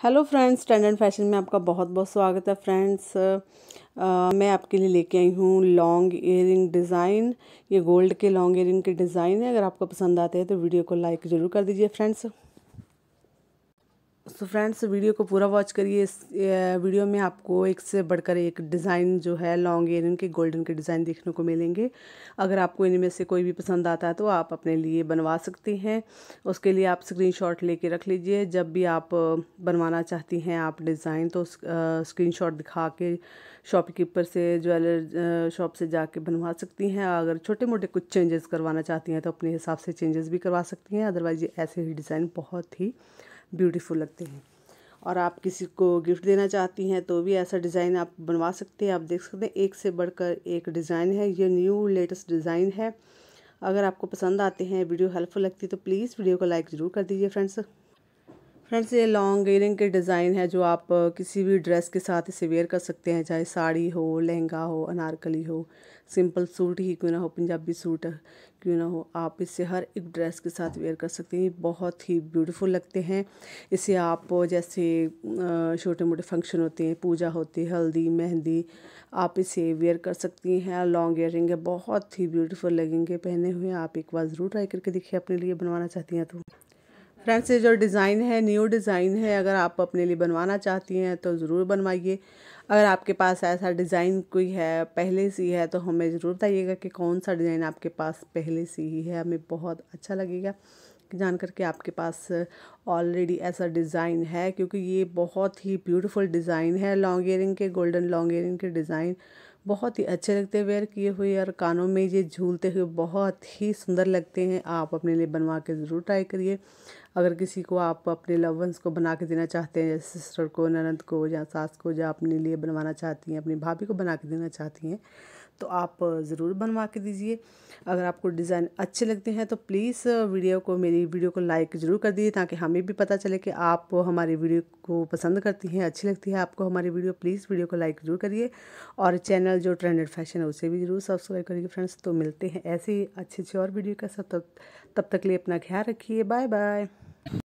Hello friends trend and fashion में आपका बहुत बहुत स्वागत है फ्रेंड्स मैं आपके लिए लेके आई हूँ लॉन्ग इयरिंग डिज़ाइन ये गोल्ड के लॉन्ग इयरिंग के डिज़ाइन है. अगर आपको पसंद आते हैं तो वीडियो को लाइक ज़रूर कर दीजिए फ्रेंड्स सो फ्रेंड्स वीडियो को पूरा वॉच करिए। इस वीडियो में आपको एक से बढ़कर एक डिज़ाइन जो है लॉन्ग एयरिंग के गोल्डन के डिज़ाइन देखने को मिलेंगे। अगर आपको इनमें से कोई भी पसंद आता है तो आप अपने लिए बनवा सकती हैं। उसके लिए आप स्क्रीनशॉट लेके रख लीजिए। जब भी आप बनवाना चाहती हैं आप डिज़ाइन तो स्क्रीनशॉट दिखा के शॉपकीपर से ज्वेलर शॉप से जाके बनवा सकती हैं। अगर छोटे मोटे कुछ चेंजेस करवाना चाहती हैं तो अपने हिसाब से चेंजेस भी करवा सकती हैं। अदरवाइज़ ऐसे ही डिज़ाइन बहुत ही ब्यूटीफुल लगते हैं। और आप किसी को गिफ्ट देना चाहती हैं तो भी ऐसा डिज़ाइन आप बनवा सकते हैं। आप देख सकते हैं, एक से बढ़कर एक डिज़ाइन है। ये न्यू लेटेस्ट डिज़ाइन है। अगर आपको पसंद आते हैं वीडियो हेल्पफुल लगती है तो प्लीज़ वीडियो को लाइक ज़रूर कर दीजिए फ्रेंड्स फ्रेंड्स, ये लॉन्ग इयरिंग के डिज़ाइन है जो आप किसी भी ड्रेस के साथ इसे वेयर कर सकते हैं, चाहे साड़ी हो, लहंगा हो, अनारकली हो, सिंपल सूट ही क्यों ना हो, पंजाबी सूट क्यों ना हो, आप इसे हर एक ड्रेस के साथ वेयर कर सकते हैं। बहुत ही ब्यूटीफुल लगते हैं। इसे आप जैसे छोटे मोटे फ़ंक्शन होते हैं, पूजा होती है, हल्दी, मेहंदी, आप इसे वेयर कर सकती हैं। लॉन्ग इयरिंग है, बहुत ही ब्यूटीफुल लगेंगे पहने हुए आप एक बार ज़रूर ट्राई करके देखिए, अपने लिए बनवाना चाहती हैं तो। फ्रेंड्स ये जो डिज़ाइन है न्यू डिज़ाइन है, अगर आप अपने लिए बनवाना चाहती हैं तो ज़रूर बनवाइए। अगर आपके पास ऐसा डिज़ाइन कोई है, पहले से ही है तो हमें ज़रूर बताइएगा कि कौन सा डिज़ाइन आपके पास पहले से ही है। हमें बहुत अच्छा लगेगा जान करके आपके पास ऑलरेडी ऐसा डिज़ाइन है, क्योंकि ये बहुत ही ब्यूटीफुल डिज़ाइन है लॉन्ग इयरिंग के गोल्डन लॉन्ग इयरिंग के डिज़ाइन। बहुत ही अच्छे लगते हैं वेयर किए हुए और कानों में ये झूलते हुए बहुत ही सुंदर लगते हैं। आप अपने लिए बनवा के ज़रूर ट्राई करिए। अगर किसी को आप अपने लवंस को बना के देना चाहते हैं जैसे सिस्टर को, ननद को, या सास को या अपने लिए बनवाना चाहती हैं, अपनी भाभी को बना के देना चाहती हैं तो आप ज़रूर बनवा के दीजिए। अगर आपको डिज़ाइन अच्छे लगते हैं तो प्लीज़ वीडियो को मेरी वीडियो को लाइक ज़रूर कर दीजिए ताकि हमें भी पता चले कि आप हमारी वीडियो को पसंद करती हैं, अच्छी लगती है। आपको हमारी वीडियो, प्लीज़ वीडियो को लाइक ज़रूर करिए और चैनल जो ट्रेंडेड फ़ैशन है उसे भी ज़रूर सब्सक्राइब करिए फ्रेंड्स। तो मिलते हैं ऐसे ही अच्छे अच्छे और वीडियो के साथ। तब तक लिए अपना ख्याल रखिए। Bye bye